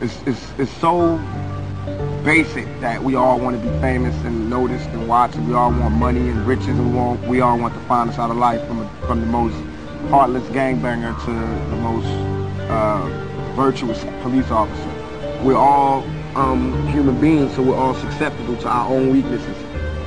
it's, it's, it's so basic that we all want to be famous and noticed and watched. And we all want money and riches, and we, want, we all want to find us out of life from, a, from the most heartless gangbanger to the most uh, virtuous police officer. We're all um, human beings, so we're all susceptible to our own weaknesses.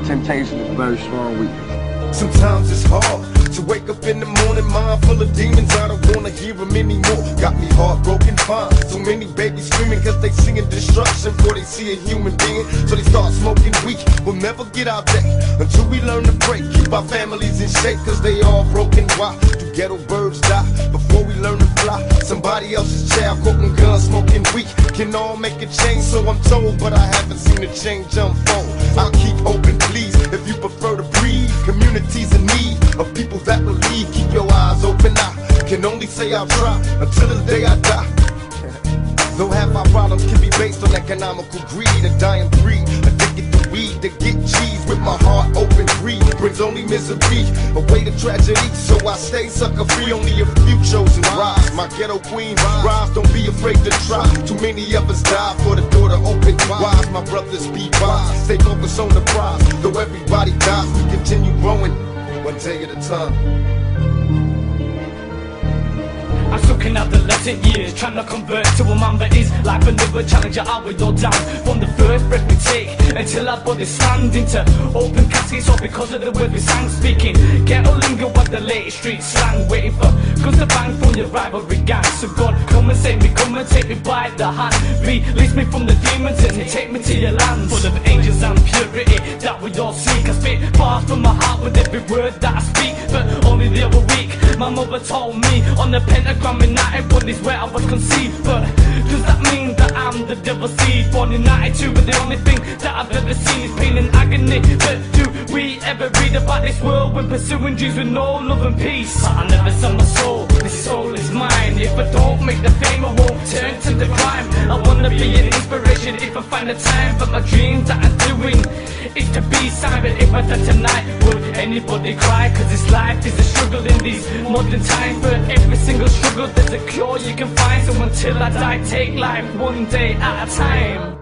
Temptation is a very strong weakness. Sometimes it's hard to wake up in the morning, mind full of demons. I don't wanna hear them anymore. Got me heartbroken, fine. So many babies screaming cause they seeing destruction before they see a human being. So they start smoking weed. We'll never get out there until we learn to break. Keep our families in shape cause they all broken. Why do ghetto birds die before we learn to fly? Somebody else's child quoting guns, smoking weed. Can all make a change, so I'm told, but I haven't seen the change unfold. I'll keep that. Keep your eyes open. I can only say I'll try until the day I die. Though half our problems can be based on economical greed, a dying breed, addicted to weed to get cheese with my heart open. Greed brings only misery, away to tragedy. So I stay sucker free, only a few chosen rise. My ghetto queen rise, don't be afraid to try. Too many of us die for the door to open wide. My brothers be wise, stay focused on the prize. Though everybody dies, we continue growing day at a time. I'm soaking out the lesson years Trying to convert to a man that is Like a never challenger, I will go down From the first breath we take Until our bodies slammed into Open caskets all because of the word we sang Speaking. Ghetto lingo what the latest street slang Waiting for guns to bang from your rivalry gang. So God, come and save me, come and take me by the hand. Release me from the demons and take me to your land Full of word that I speak But only the other week, my mother told me On the pentagram in 91 is where I was conceived. But does that mean that I'm the devil's seed? Born in 92 but the only thing that I've ever seen is pain and agony. But do we ever read about this world when pursuing dreams with no love and peace? I never sell my soul, this soul is mine. If I don't make the fame I won't turn to the crime. I wanna be an inspiration if I find the time. But my dreams that I'm doing to be silent. If I die tonight, would anybody cry? Cause this life is a struggle in these modern times. For every single struggle there's a cure you can find. So until I die, take life one day at a time